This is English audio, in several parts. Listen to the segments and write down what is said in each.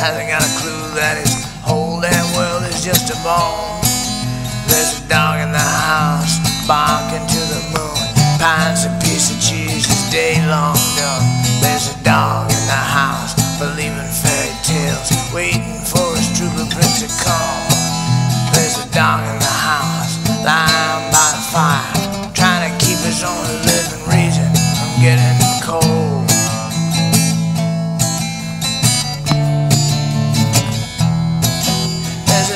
hasn't got a clue that his whole damn world is just a bone. There's a dog in the house barking to the moon, pints a piece of cheese his day long done. There's a dog in the house believing fairy tales, waiting for his true prince to come. There's a dog in the house lying by the fire, trying to keep his only living reason from getting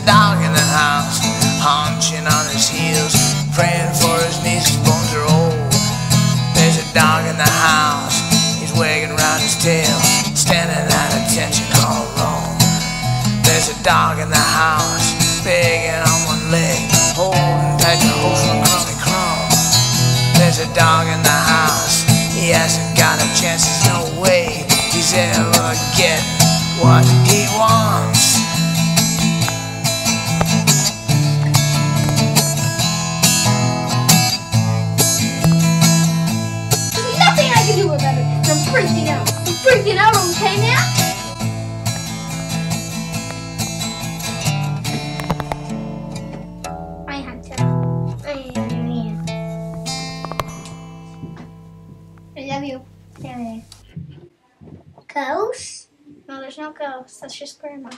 a dog in the house, hunching on his heels, praying for his his bones are old. There's a dog in the house, he's wagging around his tail, standing at attention all alone. There's a dog in the house, begging on one leg, holding tight to hose from crummy crumb. There's a dog in the house, he hasn't got a chance, there's no way he's ever getting what he wants. Freaking out, okay now? I had to. I love you. Ghost? No, there's no ghost. That's just grandma.